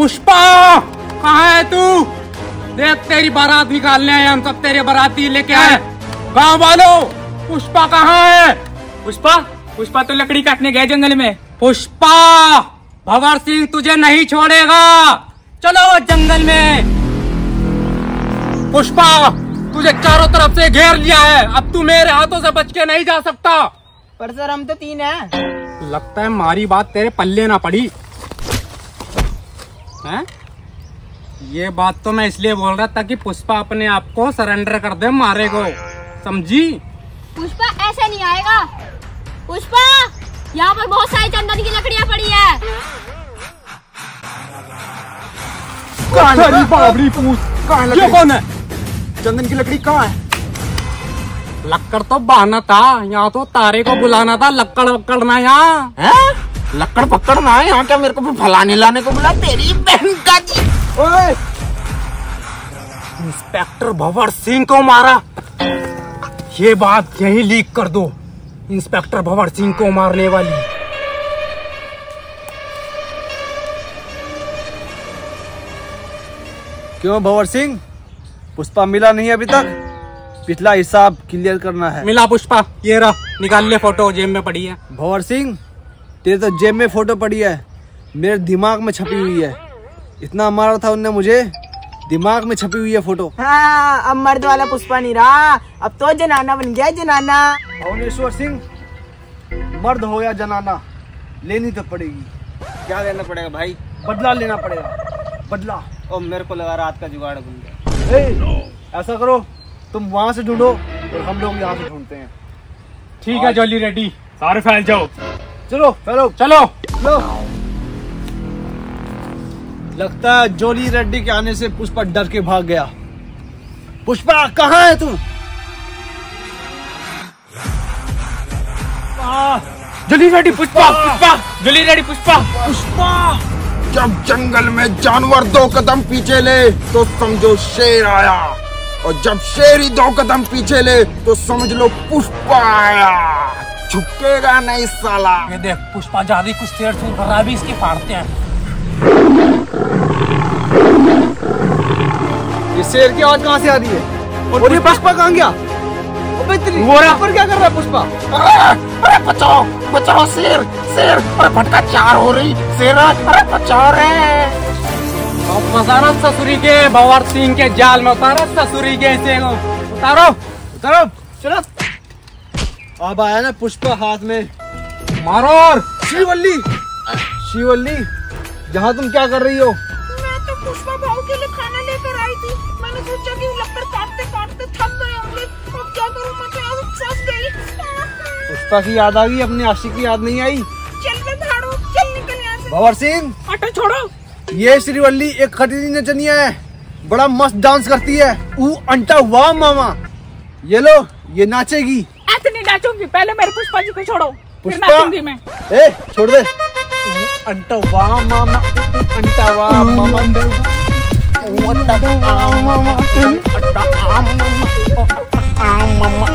पुष्पा कहाँ है तू? देख तेरी बारात निकालने आए हम सब तेरे बाराती लेके आए। गाँव वालों पुष्पा कहाँ है? पुष्पा? पुष्पा तो लकड़ी काटने गए जंगल में। पुष्पा भवर सिंह तुझे नहीं छोड़ेगा। चलो जंगल में। पुष्पा तुझे चारों तरफ़ से घेर लिया है। अब तू मेरे हाथों से बच के नहीं जा सकता। पर सर हम तो तीन हैं। लगता है मारी बात तेरे पल्ले ना पड़ी। हैं? ये बात तो मैं इसलिए बोल रहा था कि पुष्पा अपने आप को सरेंडर कर दे मारे को समझी? पुष्पा ऐसे नहीं आएगा। पुष्पा यहाँ पर बहुत सारी चंदन की लकड़ियाँ पड़ी है। है ये कौन है? चंदन की लकड़ी कहाँ है? लक्कड़ तो बहाना था यहाँ तो तारे को बुलाना था लक्कड़ वक्कड़ ना यहाँ। लकड़ पकड़ना है यहाँ क्या मेरे को भी फलाने लाने को बुला? तेरी बहन का जी। ओए! इंस्पेक्टर भंवर सिंह को मारा। ये बात यही लीक कर दो इंस्पेक्टर भंवर सिंह को मारने वाली। क्यों भंवर सिंह? पुष्पा मिला नहीं अभी तक। पिछला हिसाब क्लियर करना है। मिला पुष्पा ये रहा निकाल ले फ़ोटो जेब में पड़ी है। भंवर सिंह तेरे तो जेब में फ़ोटो पड़ी है। मेरे दिमाग में छपी हुई है। इतना मारा था उनने मुझे दिमाग में छपी हुई है फ़ोटो। हाँ अब मर्द वाला पुष्पा नहीं रहा। अब तो जनाना बन गया जनाना। भुवनेश्वर सिंह मर्द हो या जनाना लेनी तो पड़ेगी। क्या लेना पड़ेगा भाई? बदला लेना पड़ेगा। बदला। और मेरे को लगा रात का जुगाड़ बन गया। ऐसा करो तुम वहाँ से ढूंढो और हम लोग यहाँ से ढूंढते हैं। ठीक है जॉली रेडी सारे फैल जाओ। चलो चलो चलो। लो लगता है जोली रेड्डी के आने से पुष्पा डर के भाग गया। पुष्पा कहाँ है तू? जल्दी रेड्डी पुष्पा पुष्पा। जल्दी रेडी पुष्पा। पुष्पा। जब जंगल में जानवर दो कदम पीछे ले तो समझो शेर आया। और जब शेर ही दो कदम पीछे ले तो समझ लो पुष्पा आया। झुकेगा नहीं साला। ये देख पुष्पा ज़्यादा कुछ देर से रहा है, इसकी फाड़ते हैं। ये शेर की आवाज़ कहाँ से आ रही है? और ये पुष्पा कहाँ गया? अबे तेरी पर क्या कर रहा है पुष्पा? अरे बचाओ बचाओ शेर शेर। अरे फटका चार हो रही। शेर अरे बचाओ रे अब ससुरी के भंवर सिंह के जाल में उतारो ससुरी के इसे को उतारो चलो। अब आया ना पुष्पा हाथ में। मारो और शिवल्ली। श्रीवल्ली जहाँ तुम क्या कर रही हो? मैं तो पुष्पा भाव के लिए खाना लेकर आई थी। मैंने सोचा कि लकड़ काटते काटते थक गए होंगे। अब क्या करूँ मैं तो यहाँ फंस गई। पुष्पा की याद आ गई अपनी आशिक की याद नहीं आई? चल मैं भाड़ू चल निकल यहाँ से। भंवर सिंह। हटो छोड़ो। ये श्रीवल्ली एक खरीदी नचनिया है। बड़ा मस्त डांस करती है। ऊ अंटा वाह मामा। ये लो ये नाचेगी। नाचूँगी पहले मेरे पुष्पा जी को छोड़ो फिर नाचूँगी मैं। ए छोड़ दे। अंटा वाह मामा अंटा वाह मामा। अंटा वाह मामा आम अंटा वाह मामा।